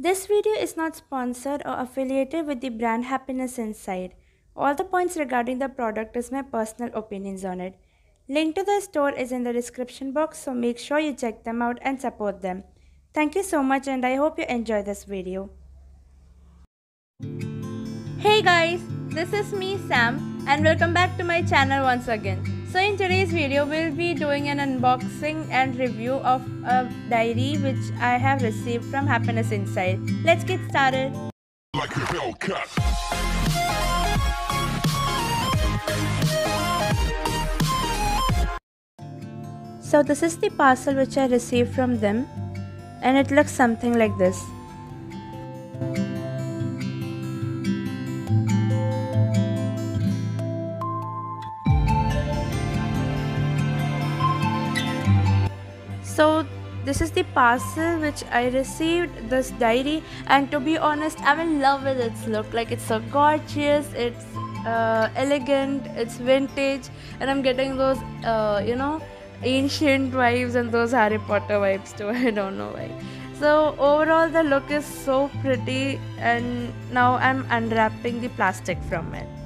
This video is not sponsored or affiliated with the brand Happyness Inside. All the points regarding the product is my personal opinions on it. Link to the store is in the description box so make sure you check them out and support them. Thank you so much and I hope you enjoy this video. Hey guys, this is me Sam and welcome back to my channel once again. So in today's video, we'll be doing an unboxing and review of a diary which I have received from Happyness Inside. Let's get started. Like so this is the parcel which I received from them and it looks something like this. So this is the parcel which I received this diary and to be honest I'm in love with its look. Like it's so gorgeous it's uh, elegant it's vintage and I'm getting those uh, you know ancient vibes and those Harry Potter vibes too. I don't know why. So overall the look is so pretty and now I'm unwrapping the plastic from it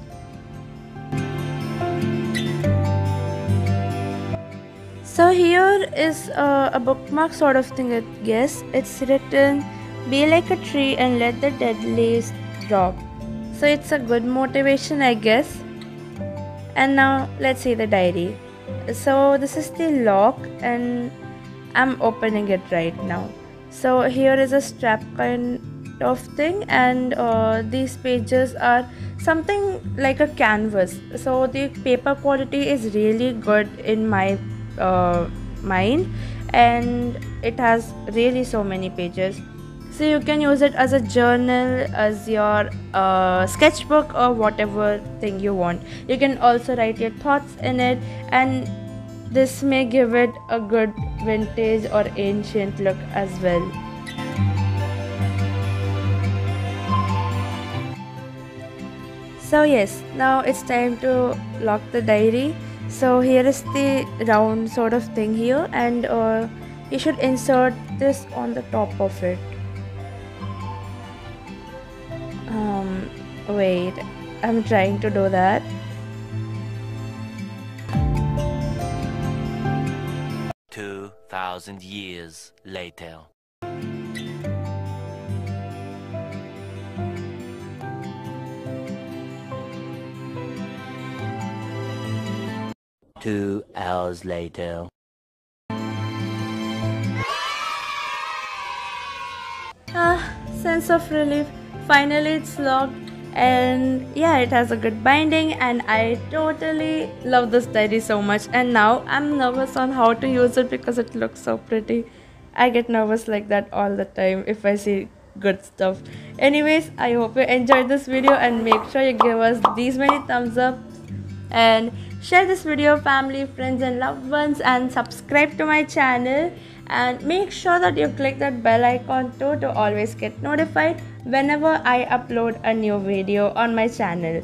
So here is uh, a bookmark sort of thing I guess. It's written be like a tree and let the dead leaves drop. So it's a good motivation I guess. And now let's see the diary. So this is the lock and I'm opening it right now. So here is a strap kind of thing and uh, these pages are something like a canvas so the paper quality is really good in my uh, mind and it has really so many pages. So you can use it as a journal as your uh, sketchbook or whatever thing you want. You can also write your thoughts in it and this may give it a good vintage or ancient look as well. So yes now it's time to lock the diary so here is the round sort of thing here and uh, you should insert this on the top of it. Um wait i'm trying to do that. Two thousand years later 2 hours later. Ah, sense of relief. Finally, it's locked. And yeah, it has a good binding, and I totally love this diary so much. And now I'm nervous on how to use it because it looks so pretty. I get nervous like that all the time if I see good stuff. Anyways, I hope you enjoyed this video and make sure you give us these many thumbs up and share this video family friends and loved ones and subscribe to my channel. And make sure that you click that bell icon too to always get notified whenever I upload a new video on my channel.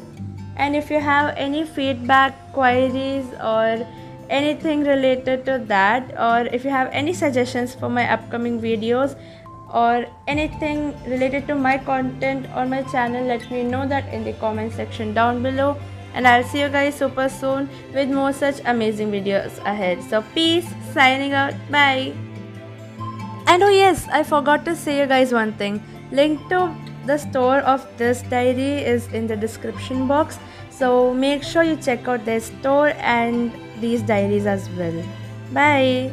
And if you have any feedback queries or anything related to that or if you have any suggestions for my upcoming videos or anything related to my content on my channel let me know that in the comment section down below and I'll see you guys super soon with more such amazing videos ahead. So peace, signing out, bye. And oh yes, I forgot to say you guys one thing. Link to the store of this diary is in the description box. So make sure you check out their store and these diaries as well. Bye.